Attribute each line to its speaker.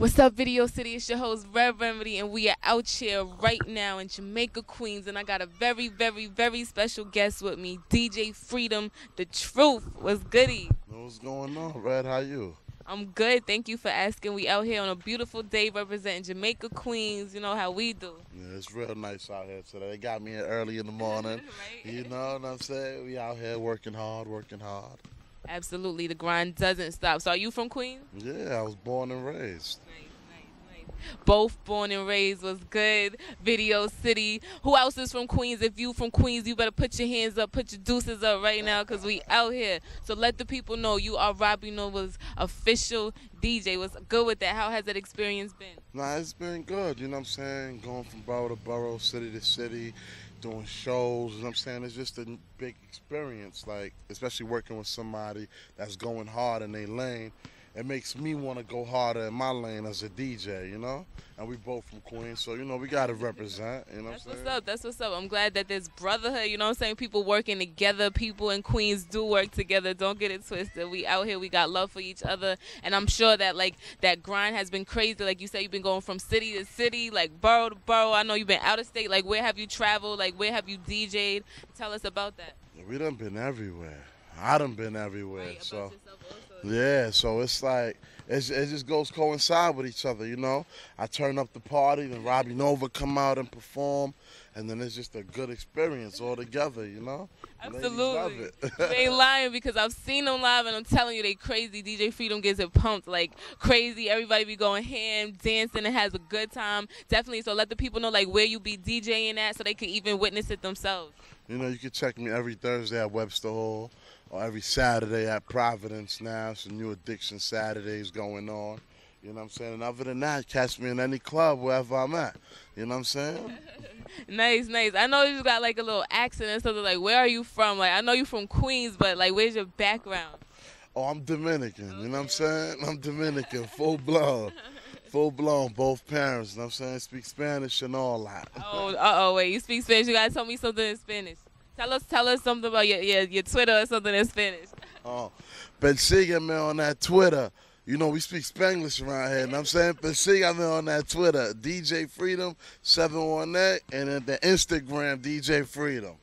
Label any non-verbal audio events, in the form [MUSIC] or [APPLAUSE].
Speaker 1: What's up, Video City? It's your host, Redd Remy'D, and we are out here right now in Jamaica, Queens. And I got a very, very, very special guest with me, DJ Freedom, The Truth. What's goody?
Speaker 2: What's going on, Redd? How you?
Speaker 1: I'm good. Thank you for asking. We out here on a beautiful day representing Jamaica, Queens. You know how we do.
Speaker 2: Yeah, it's real nice out here today. They got me here early in the morning. [LAUGHS]
Speaker 1: right?
Speaker 2: You know what I'm saying? We out here working hard, working hard.
Speaker 1: Absolutely. The grind doesn't stop. So, are you from Queens?
Speaker 2: Yeah, I was born and raised.
Speaker 1: Nice. Both born and raised was good. Video City. Who else is from Queens? If you from Queens, you better put your hands up, put your deuces up right now, cause we out here. So let the people know you are Robbie Nova's official DJ. What's good with that? How has that experience been?
Speaker 2: Nah, it's been good. You know what I'm saying? Going from borough to borough, city to city, doing shows. You know what I'm saying? It's just a big experience. Like, especially working with somebody that's going hard in their lane. It makes me want to go harder in my lane as a DJ, you know? And we both from Queens, so, you know, we got to represent, you know
Speaker 1: That's
Speaker 2: what I'm
Speaker 1: what's up. That's what's up. I'm glad that there's brotherhood. You know what I'm saying? People working together. People in Queens do work together. Don't get it twisted. We out here. We got love for each other. And I'm sure that like that grind has been crazy. Like you said, you've been going from city to city, like borough to borough. I know you've been out of state. Like where have you traveled? Like where have you DJ'd? Tell us about that.
Speaker 2: We done been everywhere. I done been everywhere,
Speaker 1: Right,
Speaker 2: so... Yeah, so it's like it's, it just goes coincide with each other, you know. I turn up the party, then Robbie Nova come out and perform, and then it's just a good experience all together, you know.
Speaker 1: Absolutely.
Speaker 2: it.
Speaker 1: you ain't lying because I've seen them live and I'm telling you they crazy. DJ Freedom gets it pumped like crazy. Everybody be going ham, dancing, and has a good time. Definitely. So let the people know like where you be DJing at so they can even witness it themselves.
Speaker 2: You know, you can check me every Thursday at Webster Hall, or every Saturday at Providence. Now some new Addiction Saturdays going on. You know what I'm saying? And other than that, catch me in any club wherever I'm at. You know what I'm saying? [LAUGHS]
Speaker 1: Nice, nice. I know you got like a little accent and something like where are you from? Like I know you from Queens, but like where's your background?
Speaker 2: Oh, I'm Dominican. You know what I'm saying? I'm Dominican, full blown. [LAUGHS] full blown, both parents. You know what I'm saying? Speak Spanish and all that. [LAUGHS]
Speaker 1: Oh, uh oh, wait. You speak Spanish? You gotta tell me something in Spanish. Tell us, tell us something about your your, your Twitter or something in Spanish. [LAUGHS]
Speaker 2: Oh, been seeing me on that Twitter. You know, we speak Spanglish around here, and I'm saying, but see, I'm on that Twitter, DJ Freedom 718, and then the Instagram, DJ Freedom.